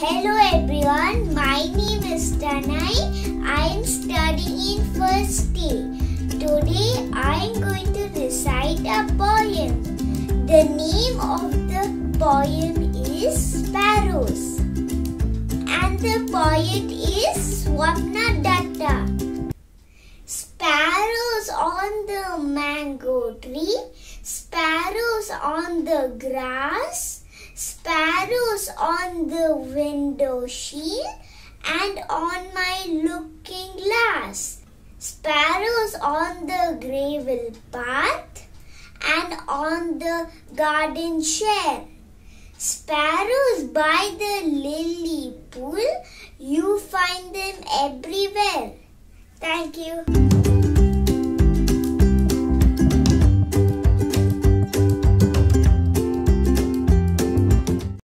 Hello everyone, my name is Tanay. I am studying in first day. Today I am going to recite a poem. The name of the poem is Sparrows. And the poet is Swapna Dutta. Sparrows on the mango tree, sparrows on the grass, sparrows on the window sill and on my looking glass, sparrows on the gravel path and on the garden chair. Sparrows by the lily pool, you find them everywhere. Thank you.